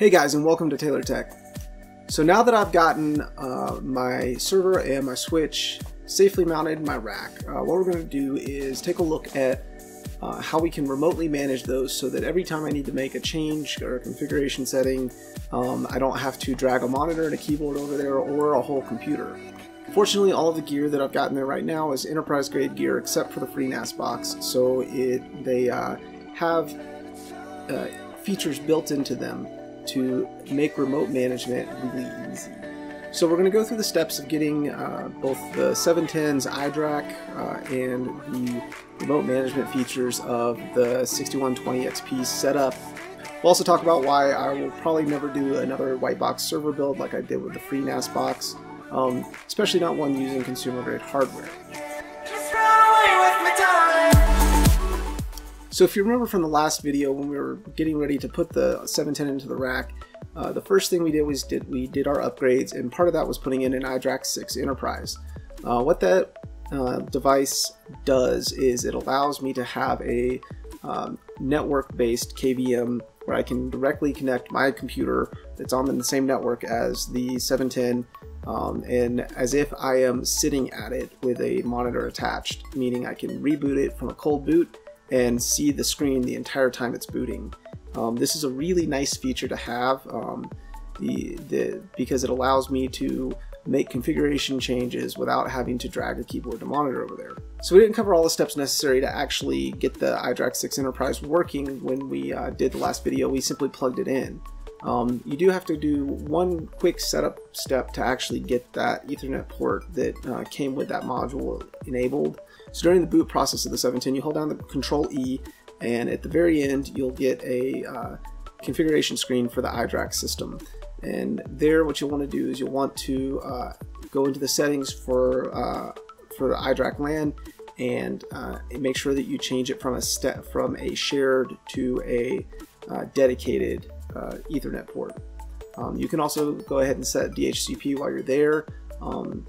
Hey guys and welcome to Taylor'd Tech. So now that I've gotten uh, my server and my switch safely mounted in my rack, uh, what we're going to do is take a look at uh, how we can remotely manage those so that every time I need to make a change or a configuration setting, um, I don't have to drag a monitor and a keyboard over there or a whole computer. Fortunately, all of the gear that I've gotten there right now is enterprise grade gear except for the FreeNAS box, so it they uh, have uh, features built into them to make remote management really easy. So we're going to go through the steps of getting uh, both the 710's iDRAC uh, and the remote management features of the 6120XP set up. We'll also talk about why I will probably never do another white box server build like I did with the FreeNAS box, um, especially not one using consumer grade hardware. So if you remember from the last video when we were getting ready to put the 710 into the rack, uh, the first thing we did was did we did our upgrades and part of that was putting in an iDRAC 6 Enterprise. Uh, what that uh, device does is it allows me to have a um, network-based KVM where I can directly connect my computer that's on the same network as the 710 um, and as if I am sitting at it with a monitor attached, meaning I can reboot it from a cold boot and see the screen the entire time it's booting. Um, this is a really nice feature to have um, the, the, because it allows me to make configuration changes without having to drag a keyboard to monitor over there. So we didn't cover all the steps necessary to actually get the iDRAC 6 Enterprise working when we uh, did the last video, we simply plugged it in. Um, you do have to do one quick setup step to actually get that Ethernet port that uh, came with that module enabled. So during the boot process of the 710, you hold down the Control E, and at the very end, you'll get a uh, configuration screen for the iDRAC system. And there, what you'll want to do is you'll want to uh, go into the settings for uh, for the iDRAC LAN and uh, make sure that you change it from a step from a shared to a uh, dedicated uh, Ethernet port. Um, you can also go ahead and set DHCP while you're there, um,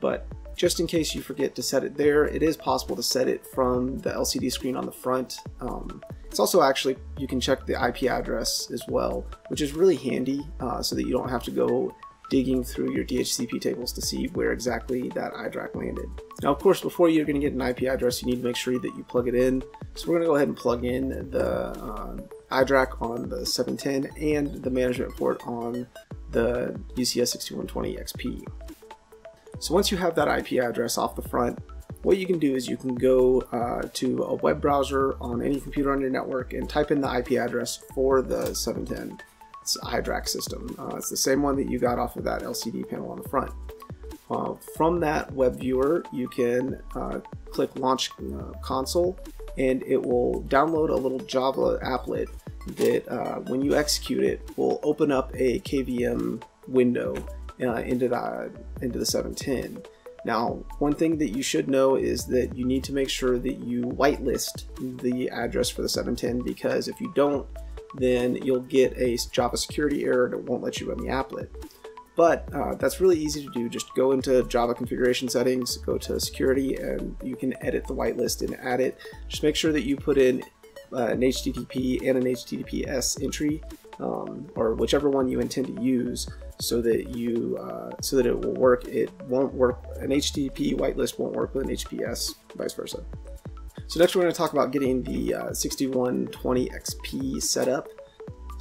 but just in case you forget to set it there, it is possible to set it from the LCD screen on the front. Um, it's also actually, you can check the IP address as well, which is really handy uh, so that you don't have to go digging through your DHCP tables to see where exactly that iDRAC landed. Now, of course, before you're going to get an IP address, you need to make sure that you plug it in. So we're going to go ahead and plug in the uh, iDRAC on the 710 and the management port on the UCS 6120 XP. So once you have that IP address off the front, what you can do is you can go uh, to a web browser on any computer on your network and type in the IP address for the 710. It's iDRAC system. Uh, it's the same one that you got off of that LCD panel on the front. Uh, from that web viewer, you can uh, click Launch uh, Console, and it will download a little Java applet that, uh, when you execute it, will open up a KVM window uh, into the into the 710. Now, one thing that you should know is that you need to make sure that you whitelist the address for the 710 because if you don't, then you'll get a Java security error that won't let you run the applet. But uh, that's really easy to do. Just go into Java configuration settings, go to security, and you can edit the whitelist and add it. Just make sure that you put in uh, an HTTP and an HTTPS entry, um, or whichever one you intend to use, so that you uh, so that it will work. It won't work. An HTTP whitelist won't work with an HTTPS, vice versa. So next we're going to talk about getting the uh, 6120XP set up.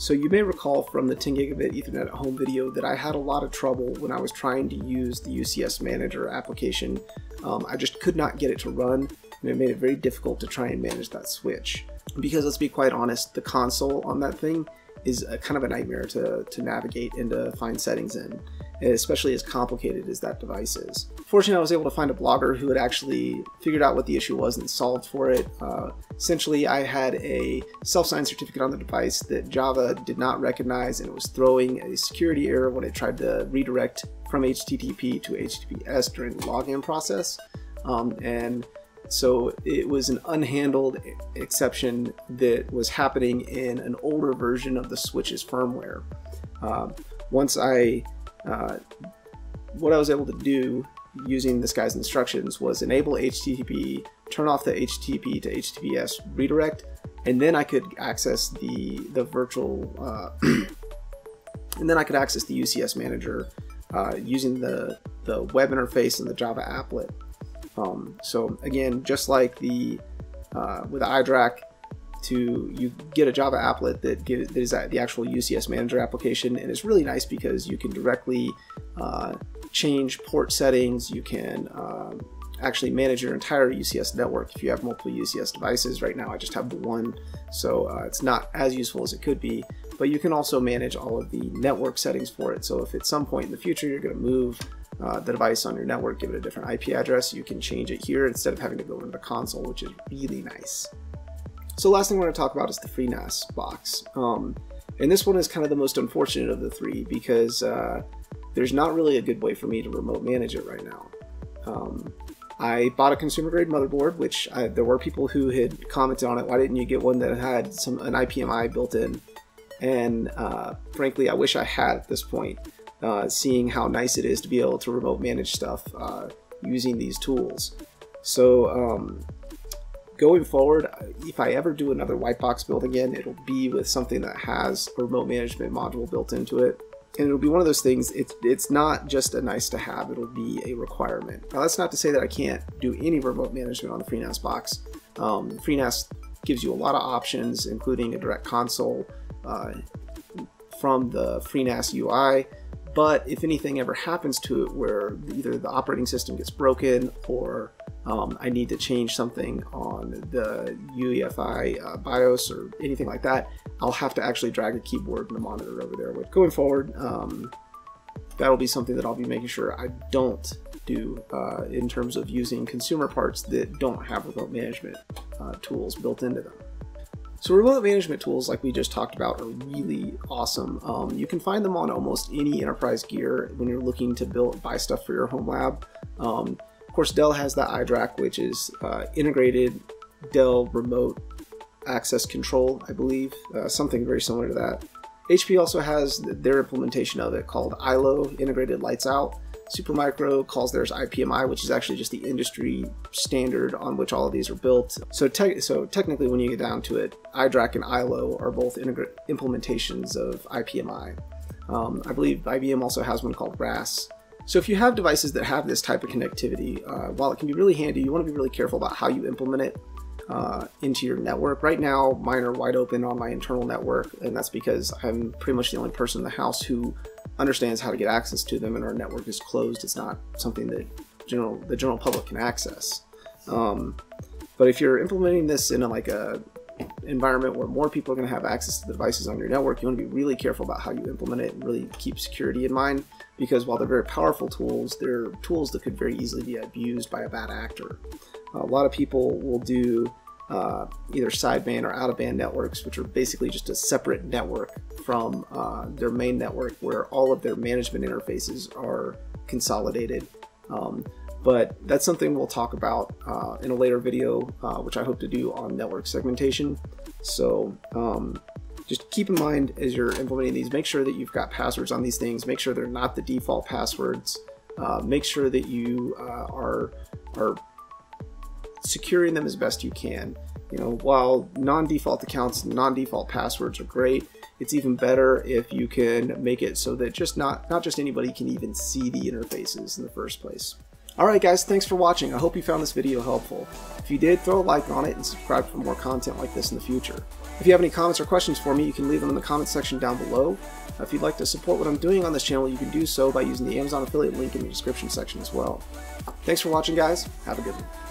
So you may recall from the 10 gigabit Ethernet at home video that I had a lot of trouble when I was trying to use the UCS Manager application. Um, I just could not get it to run, and it made it very difficult to try and manage that switch. Because let's be quite honest, the console on that thing is a, kind of a nightmare to, to navigate and to find settings in, especially as complicated as that device is. Fortunately, I was able to find a blogger who had actually figured out what the issue was and solved for it. Uh, essentially, I had a self-signed certificate on the device that Java did not recognize and it was throwing a security error when it tried to redirect from HTTP to HTTPS during the login process. Um, and so it was an unhandled exception that was happening in an older version of the switch's firmware. Uh, once I, uh, what I was able to do using this guy's instructions was enable HTTP, turn off the HTTP to HTTPS redirect, and then I could access the the virtual uh, And then I could access the UCS manager uh, using the, the web interface and the Java applet. Um, so again, just like the uh, with iDRAC, to you get a Java applet that gives that is the actual UCS manager application, and it's really nice because you can directly uh, change port settings. You can um, actually manage your entire UCS network if you have multiple UCS devices. Right now, I just have the one, so uh, it's not as useful as it could be. But you can also manage all of the network settings for it. So if at some point in the future you're going to move uh, the device on your network, give it a different IP address, you can change it here instead of having to go into the console, which is really nice. So last thing we're going to talk about is the FreeNAS box. Um, and this one is kind of the most unfortunate of the three because uh, there's not really a good way for me to remote manage it right now. Um, I bought a consumer grade motherboard, which I, there were people who had commented on it. Why didn't you get one that had some an IPMI built in? And uh, frankly, I wish I had at this point uh, seeing how nice it is to be able to remote manage stuff uh, using these tools. So um, going forward, if I ever do another white box build again, it'll be with something that has a remote management module built into it. And it'll be one of those things, it's, it's not just a nice to have, it'll be a requirement. Now that's not to say that I can't do any remote management on the FreeNAS box. Um, FreeNAS gives you a lot of options, including a direct console uh, from the FreeNAS UI, but if anything ever happens to it where either the operating system gets broken or um, I need to change something on the UEFI uh, BIOS or anything like that, I'll have to actually drag a keyboard and a monitor over there. But going forward, um, that'll be something that I'll be making sure I don't do uh, in terms of using consumer parts that don't have remote management uh, tools built into them. So remote management tools, like we just talked about, are really awesome. Um, you can find them on almost any enterprise gear when you're looking to build buy stuff for your home lab. Um, of course, Dell has the iDRAC, which is uh, integrated Dell remote access control, I believe, uh, something very similar to that. HP also has their implementation of it called ILO, Integrated Lights Out. Supermicro calls theirs IPMI, which is actually just the industry standard on which all of these are built. So, te so technically, when you get down to it, iDRAC and ILO are both implementations of IPMI. Um, I believe IBM also has one called RAS. So if you have devices that have this type of connectivity, uh, while it can be really handy, you want to be really careful about how you implement it uh, into your network. Right now, mine are wide open on my internal network, and that's because I'm pretty much the only person in the house who understands how to get access to them, and our network is closed. It's not something that general the general public can access. Um, but if you're implementing this in a, like a environment where more people are going to have access to the devices on your network, you want to be really careful about how you implement it and really keep security in mind because while they're very powerful tools, they're tools that could very easily be abused by a bad actor. a lot of people will do uh, either sideband or out-of-band networks, which are basically just a separate network from uh, their main network where all of their management interfaces are consolidated. Um, but that's something we'll talk about uh, in a later video, uh, which I hope to do on network segmentation. So um, just keep in mind as you're implementing these, make sure that you've got passwords on these things, make sure they're not the default passwords, uh, make sure that you uh, are, are securing them as best you can. You know, while non-default accounts, non-default passwords are great, it's even better if you can make it so that just not, not just anybody can even see the interfaces in the first place. Alright guys, thanks for watching. I hope you found this video helpful. If you did, throw a like on it and subscribe for more content like this in the future. If you have any comments or questions for me, you can leave them in the comments section down below. If you'd like to support what I'm doing on this channel, you can do so by using the Amazon affiliate link in the description section as well. Thanks for watching guys, have a good one.